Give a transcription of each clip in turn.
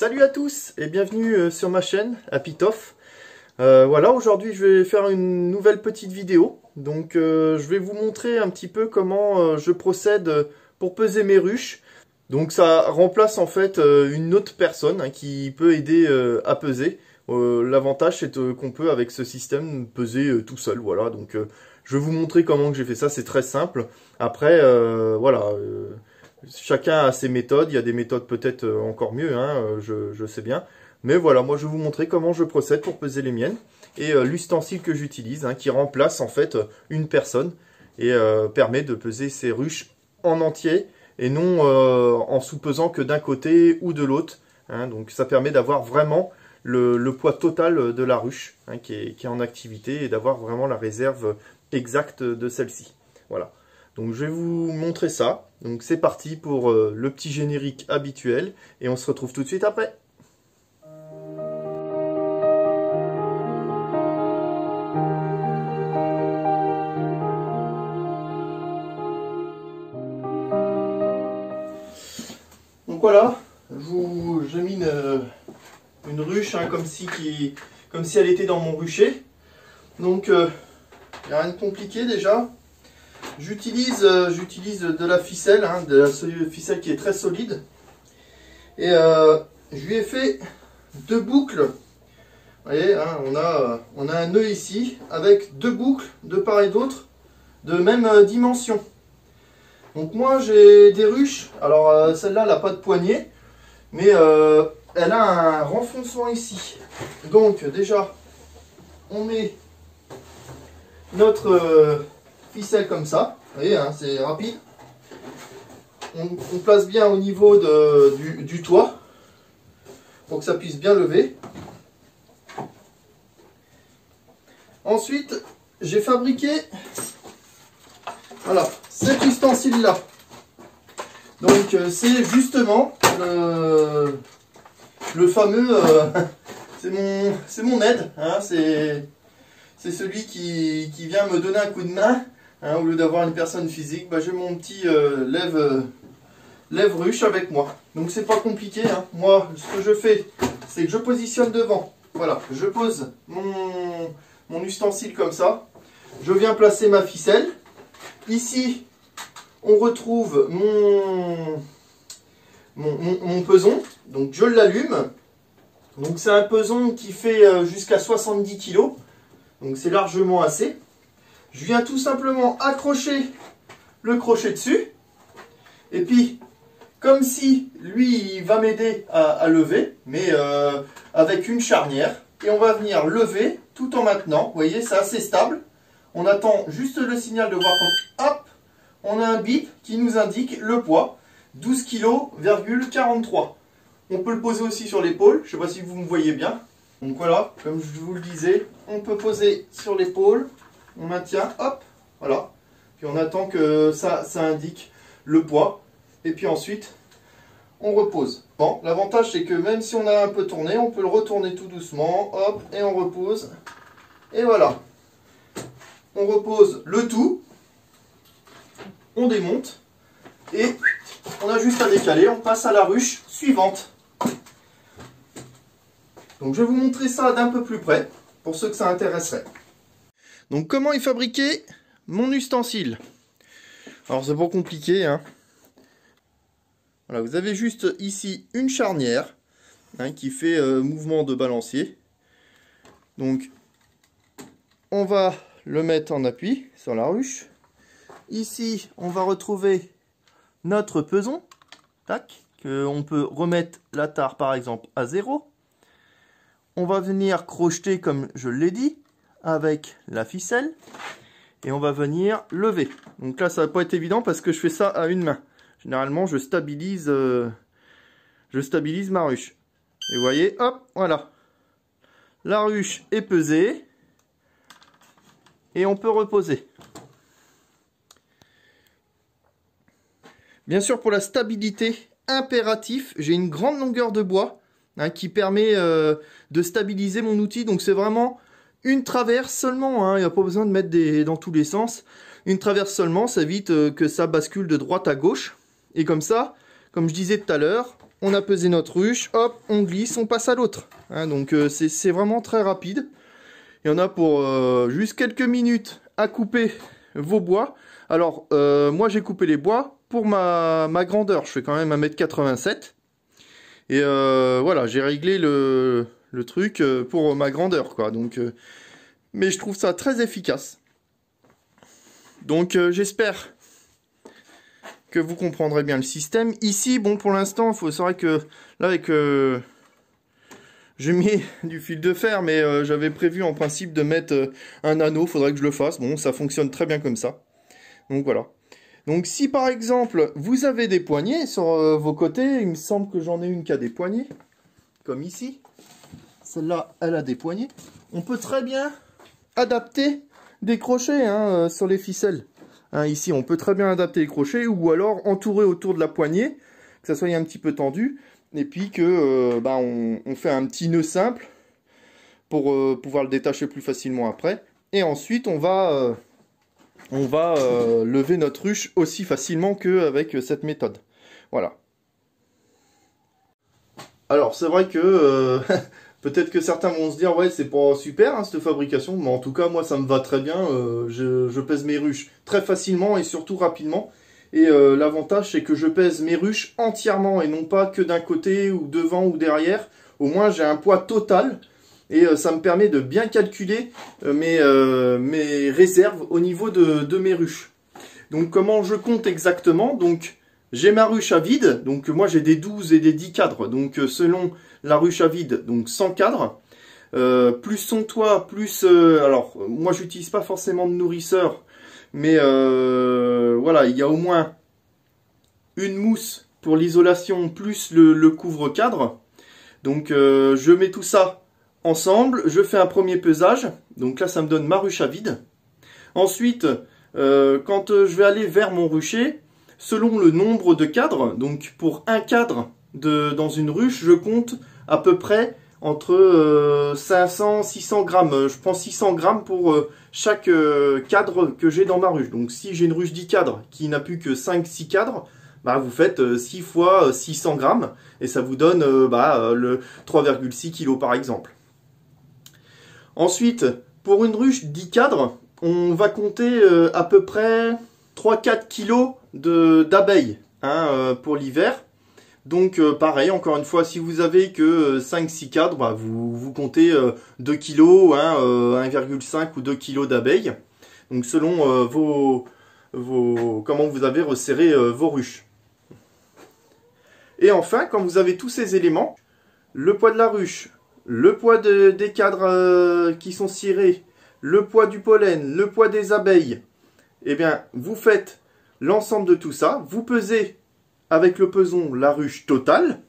Salut à tous et bienvenue euh, sur ma chaîne Apitoff. Euh, voilà, aujourd'hui je vais faire une nouvelle petite vidéo. Donc euh, je vais vous montrer un petit peu comment je procède pour peser mes ruches. Donc ça remplace en fait une autre personne hein, qui peut aider à peser. L'avantage c'est qu'on peut avec ce système peser tout seul. Voilà, donc je vais vous montrer comment j'ai fait ça, c'est très simple. Après, voilà Chacun a ses méthodes, il y a des méthodes peut-être euh, encore mieux, hein, euh, je, sais bien. Mais voilà, moi je vais vous montrer comment je procède pour peser les miennes. Et euh, l'ustensile que j'utilise, hein, qui remplace en fait une personne et permet de peser ses ruches en entier et non en sous-pesant que d'un côté ou de l'autre. Hein. donc ça permet d'avoir vraiment le, poids total de la ruche qui est, qui, est, en activité et d'avoir vraiment la réserve exacte de celle-ci. Voilà. Donc je vais vous montrer ça. Donc c'est parti pour euh, le petit générique habituel et on se retrouve tout de suite après. Donc voilà, j'ai mis une, ruche hein, comme, si qui, comme si elle était dans mon rucher. Donc il euh, n'y a rien de compliqué déjà. J'utilise euh, j'utilise de la ficelle, hein, de la ficelle qui est très solide. Et euh, je lui ai fait deux boucles. Vous voyez, hein, on, a, on a un nœud ici avec deux boucles de part et d'autre de même euh, dimension. Donc moi j'ai des ruches. Alors celle-là elle n'a pas de poignée, mais elle a un renfoncement ici. Donc déjà on met notre ficelle comme ça. Vous voyez, hein, c'est rapide. On, place bien au niveau du, toit pour que ça puisse bien lever. Ensuite, j'ai fabriqué voilà, cet ustensile-là. Donc, euh, c'est justement le, fameux... Euh, c'est mon, aide. Hein, c'est celui qui, qui vient me donner un coup de main Hein, au lieu d'avoir une personne physique, bah, j'ai mon petit euh, lève, euh, ruche avec moi. Donc c'est pas compliqué. Hein. Moi, ce que je fais, c'est que je positionne devant. Voilà, je pose mon, mon ustensile comme ça. Je viens placer ma ficelle. Ici, on retrouve mon, mon, peson. Donc je l'allume. Donc c'est un peson qui fait euh, jusqu'à 70 kg. Donc c'est largement assez. Je viens tout simplement accrocher le crochet dessus. Et puis, comme si lui, il va m'aider à, lever, mais euh, avec une charnière. Et on va venir lever tout en maintenant. Vous voyez, c'est assez stable. On attend juste le signal de voir qu'on... Hop On a un bip qui nous indique le poids. 12 kg, 43. On peut le poser aussi sur l'épaule. Je ne sais pas si vous me voyez bien. Donc voilà, comme je vous le disais, on peut poser sur l'épaule on maintient, hop, voilà. Puis on attend que ça, indique le poids. Et puis ensuite, on repose. Bon, l'avantage c'est que même si on a un peu tourné, on peut le retourner tout doucement, hop, et on repose. Et voilà. On repose le tout. On démonte. Et on a juste à décaler, on passe à la ruche suivante. Donc je vais vous montrer ça d'un peu plus près, pour ceux que ça intéresserait. Donc comment est fabriqué mon ustensile? Alors c'est pas compliqué. Hein. Voilà, vous avez juste ici une charnière hein, qui fait euh, mouvement de balancier. Donc on va le mettre en appui sur la ruche. Ici on va retrouver notre peson. Tac, on peut remettre la tare par exemple à zéro. On va venir crocheter comme je l'ai dit avec la ficelle et on va venir lever. Donc là, ça va pas être évident parce que je fais ça à une main. Généralement, je stabilise, euh, je stabilise ma ruche. Et vous voyez, hop, voilà. La ruche est pesée et on peut reposer. Bien sûr, pour la stabilité, impératif, j'ai une grande longueur de bois hein, qui permet euh, de stabiliser mon outil. Donc c'est vraiment une traverse seulement, hein. il n'y a pas besoin de mettre des, dans tous les sens. Une traverse seulement, ça évite euh, que ça bascule de droite à gauche. Et comme ça, comme je disais tout à l'heure, on a pesé notre ruche, hop, on glisse, on passe à l'autre. Hein, donc euh, c'est vraiment très rapide. Il y en a pour euh, juste quelques minutes à couper vos bois. Alors, moi j'ai coupé les bois pour ma, grandeur. Je fais quand même 1m87. Et voilà, j'ai réglé le, le, truc pour ma grandeur. quoi. Donc, mais je trouve ça très efficace. Donc j'espère que vous comprendrez bien le système. Ici, bon, pour l'instant, c'est vrai que là, avec... Euh, j'ai mis du fil de fer, mais euh, j'avais prévu en principe de mettre euh, un anneau. faudrait que je le fasse. Bon, ça fonctionne très bien comme ça. Donc voilà. Donc si par exemple, vous avez des poignées sur vos côtés, il me semble que j'en ai une qui a des poignées, comme ici. Celle-là, elle a des poignées. On peut très bien adapter des crochets hein, sur les ficelles. Hein, ici, on peut très bien adapter les crochets ou alors entourer autour de la poignée, que ça soit un petit peu tendu, et puis que euh, bah, on, fait un petit nœud simple pour euh, pouvoir le détacher plus facilement après. Et ensuite, on va, euh, on va lever notre ruche aussi facilement qu'avec cette méthode. Voilà. Alors, c'est vrai que Peut-être que certains vont se dire, ouais, c'est pas super hein, cette fabrication, mais en tout cas, moi, ça me va très bien. Euh, je, pèse mes ruches très facilement et surtout rapidement. Et euh, l'avantage, c'est que je pèse mes ruches entièrement et non pas que d'un côté ou devant ou derrière. Au moins, j'ai un poids total et euh, ça me permet de bien calculer mes, réserves au niveau de, de, mes ruches. Donc, comment je compte exactement? Donc, j'ai ma ruche à vide. Donc, moi, j'ai des 12 et des 10 cadres. Donc, selon la ruche à vide, donc sans cadre. Euh, plus son toit, plus... Euh, alors, moi, j'utilise pas forcément de nourrisseur, mais euh, voilà, il y a au moins une mousse pour l'isolation, plus le, couvre-cadre. Donc, je mets tout ça ensemble, je fais un premier pesage. Donc là, ça me donne ma ruche à vide. Ensuite, quand je vais aller vers mon rucher, selon le nombre de cadres, donc pour un cadre dans une ruche, je compte à peu près entre 500 euh, 600 grammes. Je prends 600 grammes pour euh, chaque euh, cadre que j'ai dans ma ruche. Donc si j'ai une ruche 10 cadres qui n'a plus que 5-6 cadres, bah, vous faites 6 fois 600 grammes et ça vous donne bah, le 3,6 kg par exemple. Ensuite, pour une ruche 10 cadres, on va compter à peu près 3-4 kg d'abeilles hein, pour l'hiver. Donc euh, pareil, encore une fois, si vous avez que 5-6 euh, cadres, bah, vous, comptez 2 kg, 1,5 ou 2 kg d'abeilles. Donc selon euh, vos, vos, comment vous avez resserré vos ruches. Et enfin, quand vous avez tous ces éléments, le poids de la ruche, le poids des cadres qui sont cirés, le poids du pollen, le poids des abeilles, eh bien, vous faites l'ensemble de tout ça, vous pesez avec le peson la ruche totale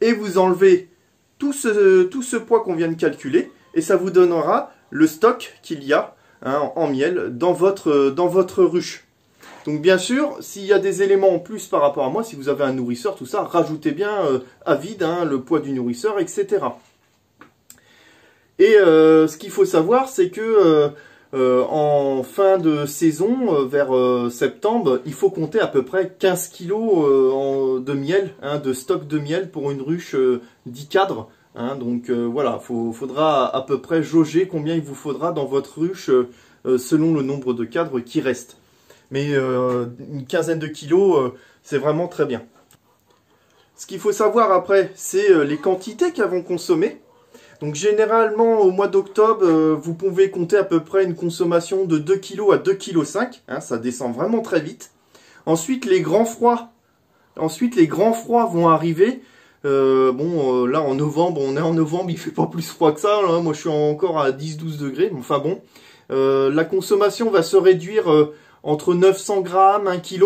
et vous enlevez tout ce, tout ce poids qu'on vient de calculer et ça vous donnera le stock qu'il y a hein, en miel dans votre, dans votre ruche. Donc bien sûr, s'il y a des éléments en plus par rapport à moi, si vous avez un nourrisseur, tout ça, rajoutez bien euh, à vide hein, le poids du nourrisseur, etc. Et euh, ce qu'il faut savoir, c'est que euh, en fin de saison, euh, vers euh, septembre, il faut compter à peu près 15 kg de miel, hein, de stock de miel pour une ruche 10 cadres. Hein. donc voilà, il faudra à peu près jauger combien il vous faudra dans votre ruche selon le nombre de cadres qui restent. Mais une quinzaine de kilos, c'est vraiment très bien. Ce qu'il faut savoir après, c'est les quantités qu'avons consommées. Donc généralement au mois d'octobre, euh, vous pouvez compter à peu près une consommation de 2 kg à 2 kg 5, ça descend vraiment très vite. Ensuite les grands froids, ensuite les grands froids vont arriver. Euh, bon euh, là en novembre, on est en novembre, il fait pas plus froid que ça, moi je suis encore à 10-12 degrés, enfin bon. la consommation va se réduire entre 900 grammes, 1 kg.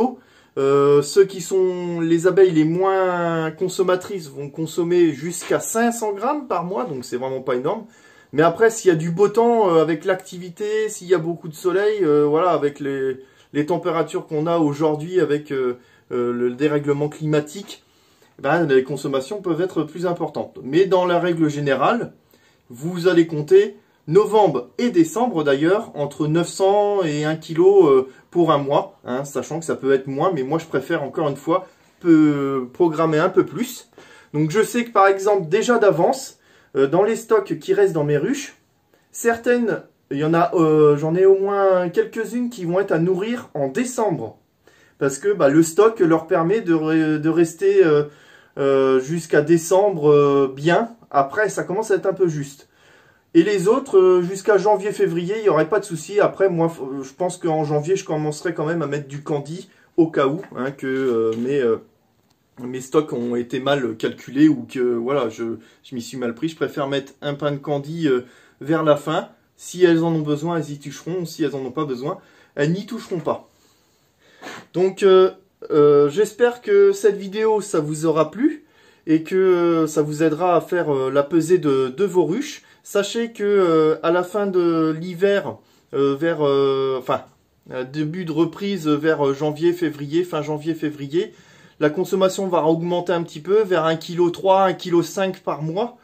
Euh, ceux qui sont les abeilles les moins consommatrices vont consommer jusqu'à 500 grammes par mois, donc c'est vraiment pas énorme. Mais après, s'il y a du beau temps euh, avec l'activité, s'il y a beaucoup de soleil, euh, voilà, avec les, les températures qu'on a aujourd'hui, avec le dérèglement climatique, ben, les consommations peuvent être plus importantes. Mais dans la règle générale, vous allez compter novembre et décembre d'ailleurs, entre 900 et 1 kg euh, pour un mois, hein, sachant que ça peut être moins, mais moi je préfère encore une fois programmer un peu plus. Donc je sais que par exemple déjà d'avance, euh, dans les stocks qui restent dans mes ruches, certaines, il y en a, euh, j'en ai au moins quelques-unes qui vont être à nourrir en décembre. Parce que bah, le stock leur permet de, de rester jusqu'à décembre bien. Après, ça commence à être un peu juste. Et les autres, jusqu'à janvier-février, il n'y aurait pas de souci. Après, moi, je pense qu'en janvier, je commencerai quand même à mettre du candy au cas où, hein, euh, mes, euh, stocks ont été mal calculés ou que voilà, je, m'y suis mal pris. Je préfère mettre un pain de candy euh, vers la fin. Si elles en ont besoin, elles y toucheront. Si elles en ont pas besoin, elles n'y toucheront pas. Donc, j'espère que cette vidéo, ça vous aura plu et que ça vous aidera à faire la pesée de, vos ruches. Sachez que à la fin de l'hiver, vers, enfin, euh, début de reprise vers euh, janvier, février, fin janvier, février. La consommation va augmenter un petit peu vers 1,3 kg, 1,5 kg par mois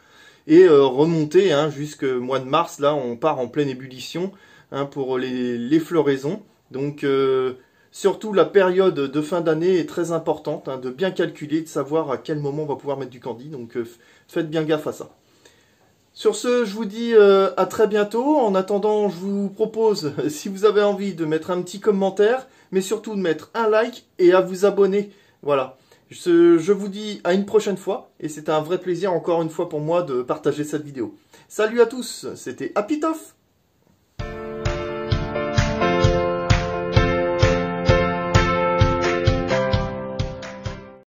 et euh, remonter hein, jusqu'au mois de mars. Là, on part en pleine ébullition hein, pour les, floraisons. Donc, surtout la période de fin d'année est très importante, hein, de bien calculer, de savoir à quel moment on va pouvoir mettre du candy. Donc, faites bien gaffe à ça. Sur ce, je vous dis euh, à très bientôt. En attendant, je vous propose, si vous avez envie, de mettre un petit commentaire, mais surtout de mettre un like et à vous abonner. Voilà. Je, je vous dis à une prochaine fois, et c'est un vrai plaisir encore une fois pour moi de partager cette vidéo. Salut à tous, c'était Apitoff